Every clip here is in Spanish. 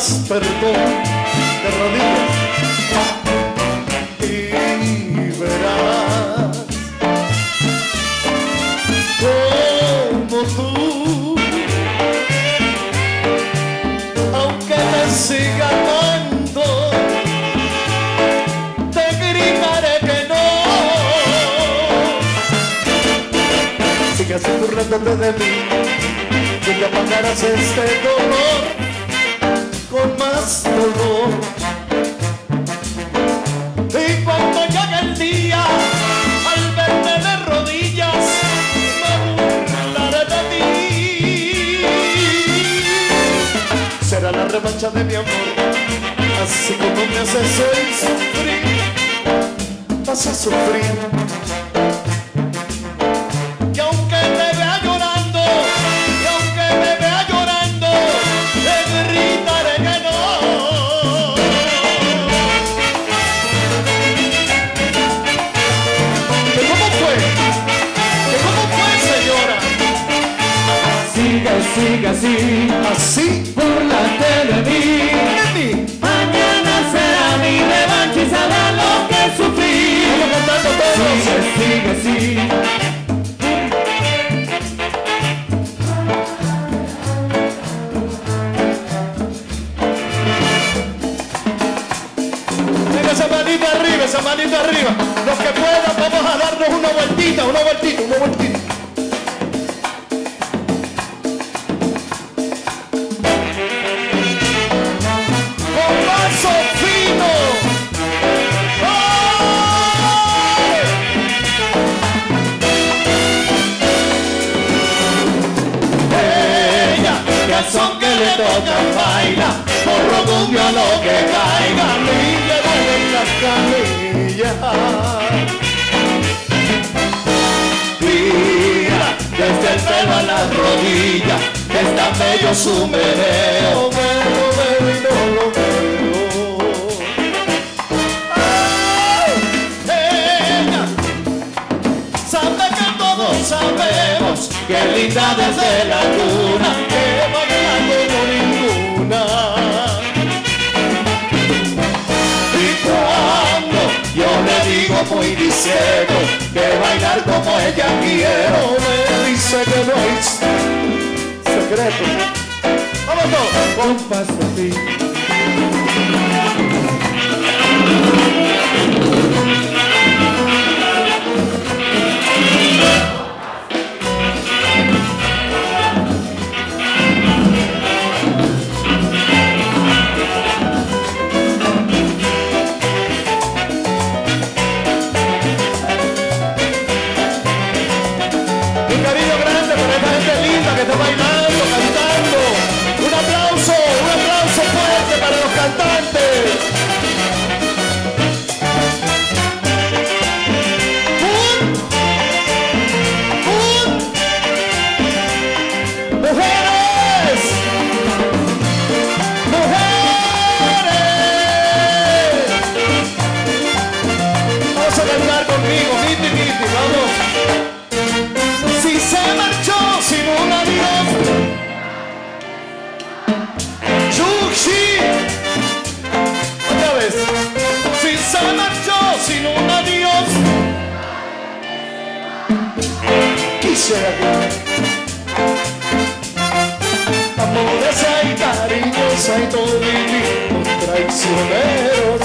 pidas perdón de rodillas y verás como tú, aunque te siga amando, te gritaré que no. Sigas burlándote de mí, nunca apagarás este dolor. Y cuando llegue el día, al verme de rodillas, me burlaré de ti. Será la revancha de mi amor, así como me haces sufrir, vas a sufrir. see baila, por rotumbio a lo que caiga, le en las camillas. Mira, desde el pelo a las rodillas, es bello su meneo, y no lo veo. Ella, sabe que todos sabemos que linda desde la luna, que digo muy diciendo que bailar como ella quiero, me dice que no hay secreto. Vamos todos. Con paso así. Un Quisiera que Amores hay, cariños hay, todos vivimos traicioneros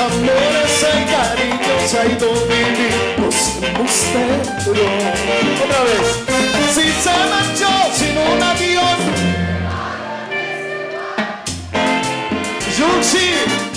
Amores hay, cariños hay, todos vivimos embusteros Otra vez Si se marchó sin un adiós Yuxi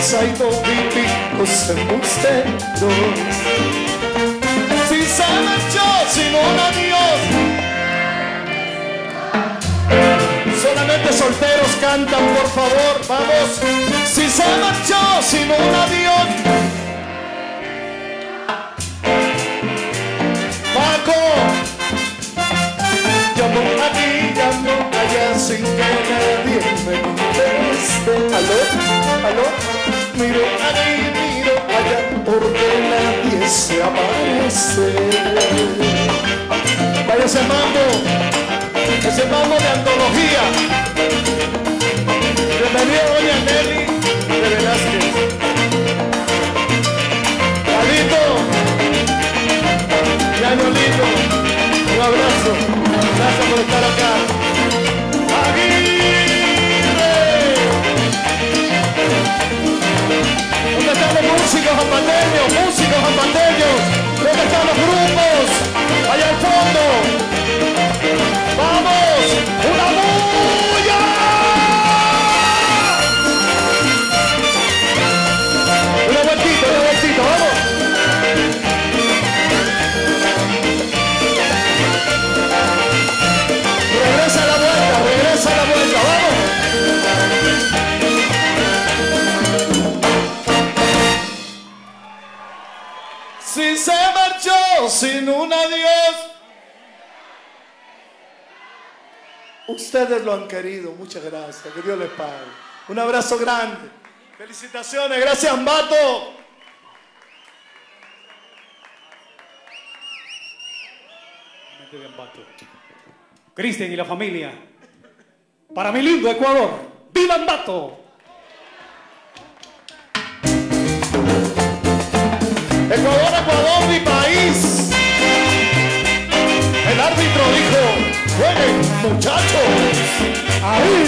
Si se marchó sin un adiós. Solamente solteros cantan, por favor, vamos. Si se marchó sin un adiós. Paco, llamo aquí, llamo allá sin que Miro aquí, miro allá porque nadie se aparece. Vaya ese mambo, ese mambo de antología. Ustedes lo han querido, muchas gracias, que Dios les pague. Un abrazo grande. Felicitaciones, gracias Ambato. Cristian y la familia. Para mi lindo Ecuador. ¡Viva Ambato! Ecuador, Ecuador, mi país. El árbitro dijo, jueguen muchachos. Ahí.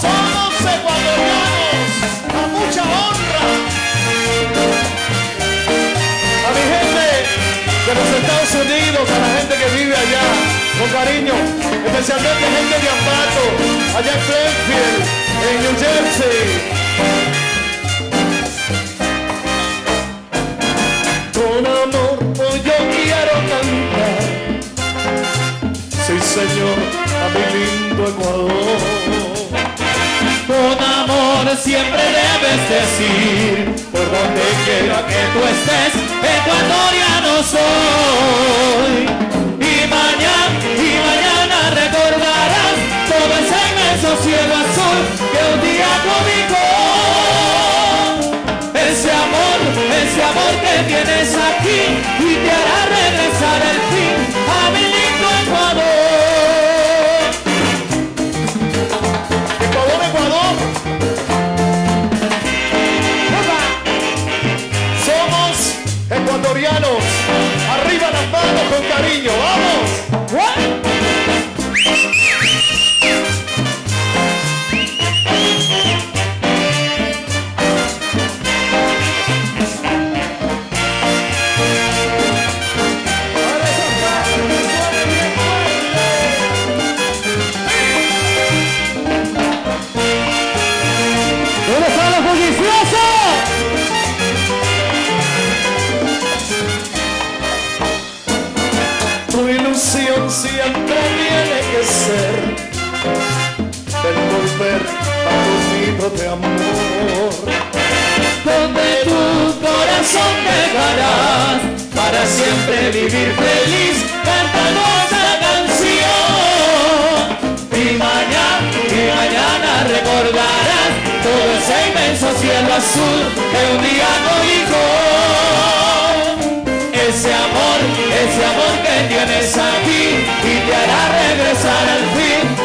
Somos ecuatorianos, a mucha honra. A mi gente de los Estados Unidos, a la gente que vive allá, con cariño, especialmente gente de Ambato, allá en Plainfield, en New Jersey. Señor, a mi lindo Ecuador. Con amor siempre debes decir, por donde quiera que tú estés, ecuatoriano soy. Y mañana, y mañana recordarás todo ese inmenso cielo azul que un día cobijó. Ese amor, ese amor que tienes aquí y te hará regresar al fin a mi cariño. ¡Vamos! ¿Dónde están los volver a tu nido de amor. Donde tu corazón dejarás para siempre vivir feliz cantando esta canción. Y mañana, y mañana recordarás todo ese inmenso cielo azul que un día cobijó. Ese amor, ese amor que tienes aquí y te hará regresar al fin